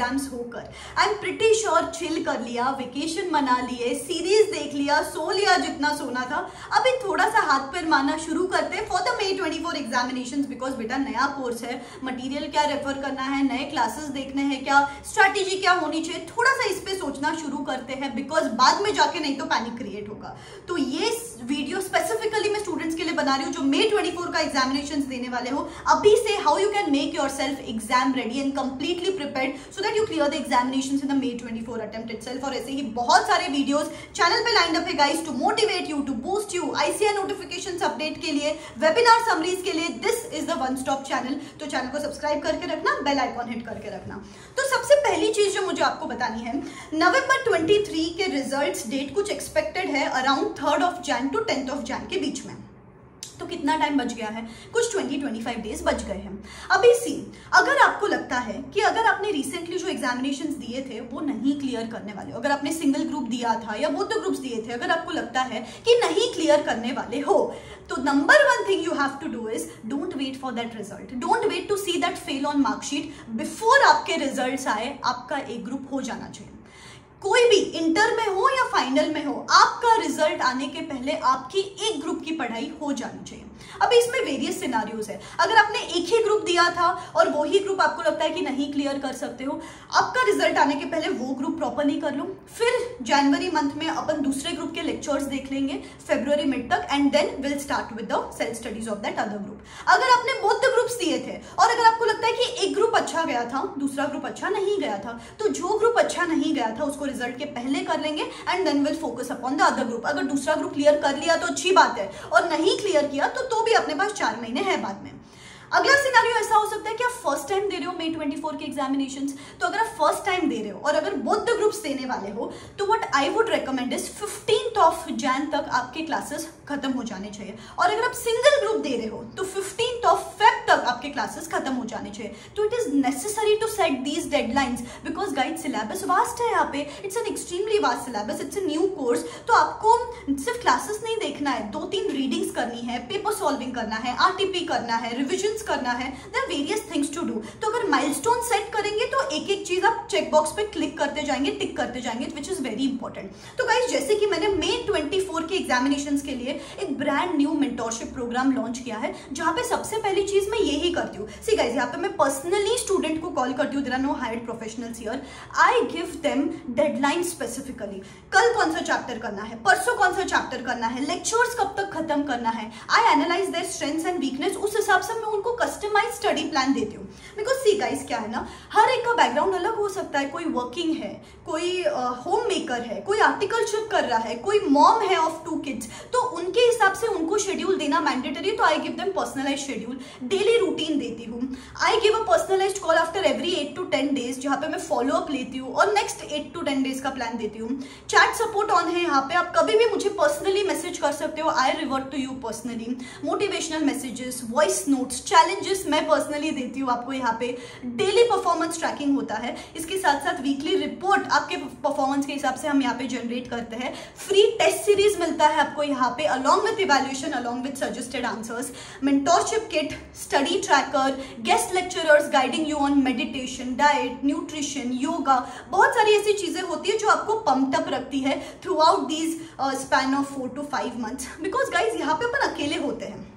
Exams होकर I am pretty sure chill कर लिया वेकेशन मना लिए सीरीज़ देख लिया, सो लिया जितना सोना था. अभी थोड़ा सा हाथ पैर मारना शुरू करते हैं for the May twenty four examination because बेटा नया कोर्स है. मटीरियल क्या रेफर करना है, नए क्लासेस देखने हैं क्या स्ट्रैटेजी क्या होनी चाहिए थोड़ा सा इस पर सोचना शुरू करते हैं बिकॉज़ बाद में जाके नहीं तो पैनिक क्रिएट होगा. तो ये वीडियो स्पेसिफिकली मैं स्टूडेंट्स के लिए बना रही हूँ जो मे ट्वेंटी फोर का एग्जामिनेशन देने वाले हो. अभी से how you can make yourself exam ready and completely prepare so that you clear the examination in the May twenty four attempt itself और ऐसे ही बहुत सारे वीडियोस चैनल पे लाइन अप है guys to motivate you to boost you ICI notification update के लिए webinar summaries के लिए this is the one stop channel तो चैनल को सब्सक्राइब करके रखना बेल आइकॉन हिट करके रखना। तो सबसे पहली चीज़ जो मुझे आपको बतानी है नवंबर 23 के रिजल्ट्स डेट कुछ एक्सपेक्टेड है around third of Jan to tenth of Jan के बीच में। तो कितना टाइम बच गया है? कुछ 20 25 डेज़ बच गए हैं। अभी सी अगर आपको लगता है कि अगर आपने रिसेंटली जो एग्जामिनेशन दिए थे, वो नहीं क्लियर करने वाले, अगर आपने सिंगल ग्रुप दिया था या बोथ द ग्रुप्स दिए थे, अगर आपको लगता है कि नहीं क्लियर करने वाले हो तो number one thing you have to do is don't wait for that result don't wait to see that fail on marksheet before आपके रिज़ल्ट आए, आपका एक ग्रुप हो जाना चाहिए। कोई भी इंटर में हो या फाइनल में हो, आपका रिज़ल्ट आने के पहले आपकी एक ग्रुप की पढ़ाई हो जानी चाहिए। अब इसमें वेरियस सिनारियोज है। अगर आपने एक ही ग्रुप दिया था और वो ही ग्रुप आपको लगता है कि नहीं क्लियर कर सकते हो, आपका रिज़ल्ट आने के पहले वो ग्रुप प्रॉपरली कर लो। फिर जनवरी मंथ में अपन दूसरे ग्रुप के लेक्चर्स देख लेंगे फेब्रुवरी मिड तक and then will start with the self studies of that other group अगर आपने द ग्रुप्स दिए थे और अगर आपको लगता है कि एक ग्रुप अच्छा गया था, दूसरा ग्रुप अच्छा नहीं गया था तो जो ग्रुप अच्छा नहीं गया था, उसको रिज़ल्ट के पहले कर लेंगे and then will focus upon the other group अगर दूसरा ग्रुप क्लियर कर लिया तो अच्छी बात है, और नहीं क्लियर किया तो तो भी अपने पास चार महीने है बाद में। अगला सिनारियो ऐसा हो सकता है कि आप फ़र्स्ट टाइम दे रहे हो मे 24 के एग्जामिनेशन तो अगर आप फ़र्स्ट टाइम दे रहे हो और अगर बोथ द ग्रुप्स देने वाले हो तो what I would recommend is fifteenth of Jan तक आपके क्लासेस खत्म हो जाने चाहिए। और अगर आप सिंगल ग्रुप दे रहे हो तो फिफ्टींथ ऑफ़ तक आपके क्लासेस खत्म हो जाने चाहिए। तो it is necessary to set these deadlines because guide syllabus vast है यहाँ पे। It's an extremely vast syllabus it's a new course तो आपको सिर्फ़ क्लासेस नहीं देखना है। दो तीन रीडिंग्स करनी है पेपर सॉल्विंग करना है आरटीपी करना है रिविजन करना है। There various things to do तो अगर माइलस्टोन सेट करेंगे तो एक एक चीज़ आप चेकबॉक्स पे क्लिक करते जाएँगे टिक करते जाएँगे विच इज़ वेरी इंपॉर्टेंट तो गाइज़ जैसे कि मैंने मे 24 के एग्जामिनेशन के लिए एक brand new mentorship programme launch किया है, जहाँ पे सबसे पहली चीज़ मैं यही करती हूँ। सी गाइज़ यहाँ पे मैं पर्सनली स्टूडेंट को कॉल करती हूँ there are no hired professionals here I give them deadline specifically कल कौन सा चैप्टर करना है? परसों कौन सा चैप्टर करना है? लेक्चर्स कब तक खत्म करना है? I analyse their strengths and weakness उस हिसाब से मैं उनको कस्टमाइज स्टडी प्लान देती हूँ। बिकॉज़ सी गाइस क्या है ना? हर एक का बैकग्राउंड अलग हो सकता है। कोई वर्किंग है कोई होम uh, मेकर है कोई आर्टिकलशिप कर रहा है कोई मॉम है ऑफ़ टू किड्स तो उनके हिसाब से उनको शेड्यूल देना मैंडेटरी तो I give them personalise schedule daily routine देती हूँ। I give a personalise call after every eight to ten days जहाँ पे मैं फॉलो अप लेती हूँ और next eight to ten days का प्लान देती हूँ। चैट सपोर्ट ऑन है यहाँ पे। आप कभी भी मुझे पर्सनली मैसेज कर सकते हो। I revert to you personally motivational messages voice notes challenges मैं पर्सनली देती हूँ आपको यहाँ पे। डेली परफॉर्मेंस ट्रैकिंग होता है। इसके साथ साथ वीकली रिपोर्ट आपके परफॉर्मेंस के हिसाब से हम यहाँ पे जनरेट करते हैं। फ्री टेस्ट सीरीज़ मिलता है आपको यहाँ पे along with evaluation along with suggested answers mentorship kit study tracker guest lecturers guiding you on meditation diet nutrition yoga बहुत सारी ऐसी चीज़ें होती है जो आपको पम्प्ड अप रखती है throughout these span of four to five months because guys यहाँ पे अपन अकेले होते हैं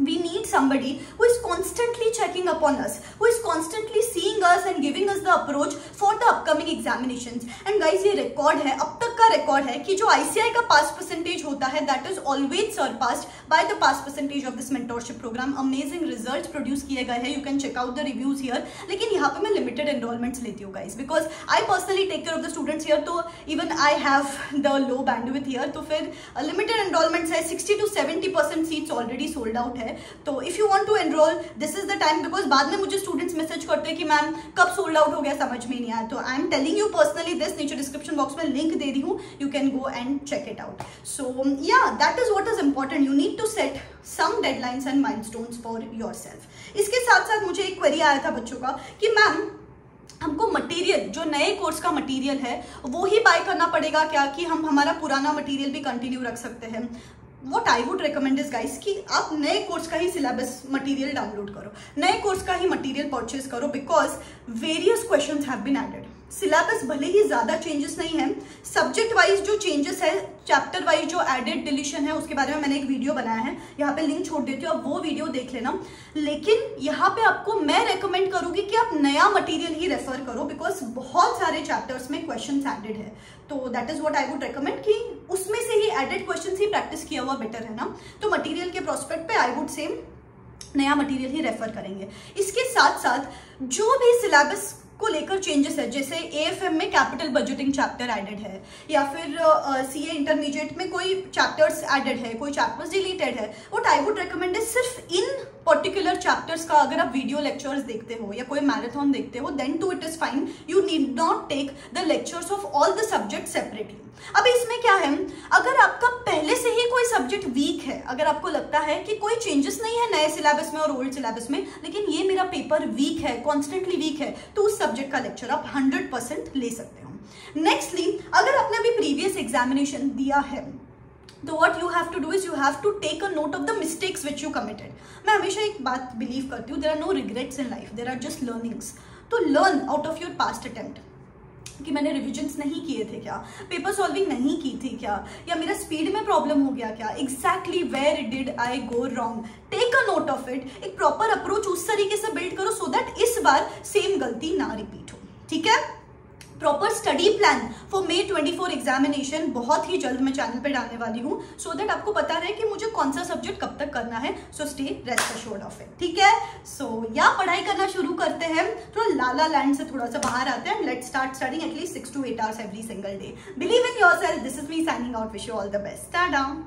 we need somebody who is constantly checking upon us who is constantly seeing us and giving us the approach for the upcoming examinations and guys ये record है अब तक का रिकॉर्ड है कि जो आईसीआई का पास परसेंटेज होता है that is always surpassed by the pass percentage of this mentorship program amazing result produce किए गए हैं। You can check out the reviews here लेकिन यहाँ पे मैं लिमिटेड एनरोलमेंट लेती हूँ guys because I personally take care of the students here तो even I have the low bandwidth here तो फिर uh, लिमिटेड एनरोलमेंट है। Sixty to seventy percent seats already sold out है। तो if you want to enroll this is the time because बाद में मुझे students message करते हैं कि मैम कब सोल्ड आउट हो गया? समझ में नहीं आया। तो I am telling you personally this नीचे डिस्क्रिप्शन बॉक्स में लिंक दे रही हूँ। You can go and check it out so या that is what is important you need to set some deadlines and milestones for yourself इसके साथ साथ मुझे एक क्वेरी आया था बच्चों का कि, मैम, हमको मटेरियल जो नए कोर्स का मटेरियल है, वो ही बाय करना पड़ेगा क्या कि हम हमारा पुराना मटेरियल भी कंटिन्यू रख सकते हैं? What I would recommend is guys कि आप नए कोर्स का ही सिलेबस मटेरियल डाउनलोड करो। नए कोर्स का ही मटेरियल परचेज करो because various question have been added syllabus भले ही ज़्यादा चेंजेस नहीं है सब्जेक्ट वाइज जो चेंजेस है चैप्टर वाइज जो एडेड डिलीशन है, उसके बारे में मैंने एक वीडियो बनाया है, यहाँ पे लिंक छोड़ देती हूँ, आप वो वीडियो देख लेना। लेकिन यहाँ पे आपको मैं रेकमेंड करूँगी कि आप नया मटेरियल ही रेफर करो बिकॉज़ बहुत सारे चैप्टर्स में क्वेश्चन एडेड है। तो that is what I would recommend कि उसमें से ही एडेड क्वेश्चन ही प्रैक्टिस किया हुआ बेटर है ना? तो मटीरियल के प्रोस्पेक्ट पे आई वुड सेम नया मटेरियल ही रेफर करेंगे। इसके साथ साथ जो भी सिलेबस को लेकर चेंजेस है। जैसे ए में कैपिटल बजटिंग चैप्टर एडेड है, या फिर सी ए इंटरमीडिएट में कोई चैप्टर्स एडेड है, कोई चैप्टर्स डिलीटेड है वट आई वुड रिकमेंड सिर्फ़ इन पर्टिकुलर चैप्टर्स का अगर आप वीडियो लेक्चर्स देखते हो या कोई मैराथन देखते हो then too it is fine you need not take the lectures of all the subject separately अब इसमें क्या है? अगर आपका पहले से ही कोई सब्जेक्ट वीक है, अगर आपको लगता है कि कोई चेंजेस नहीं है नए सिलेबस में और ओल्ड सिलेबस में, लेकिन ये मेरा पेपर वीक है कॉन्स्टेंटली वीक है तो उस सब्जेक्ट का लेक्चर आप हंड्रेड परसेंट ले सकते हो. नेक्स्टली अगर आपने अभी प्रीवियस एग्जामिनेशन दिया है तो what you have to do is you have to take a note of the mistakes which you committed मैं हमेशा एक बात बिलीव करती हूँ there are no regrets in life there are just learnings to learn out of your past attempt कि मैंने revisions नहीं किए थे क्या? पेपर सॉल्विंग नहीं की थी क्या? या मेरा स्पीड में प्रॉब्लम हो गया क्या? Exactly where did I go wrong take a note of it एक प्रॉपर अप्रोच उस तरीके से बिल्ड करो सो so दैट इस बार सेम गलती ना रिपीट हो। ठीक है? Proper study plan for May 24 examination बहुत ही जल्द मैं चैनल पे डालने वाली हूँ सो दैट आपको पता रहे कि मुझे कौन सा सब्जेक्ट कब तक करना है so stay rest assured of it ठीक है? सो so, या पढ़ाई करना शुरू करते हैं थोड़ा लाला लैंड से थोड़ा सा बाहर आते हैं let start studying at least six to eight hours every single day believe in yourself this is me signing out wish you all the best down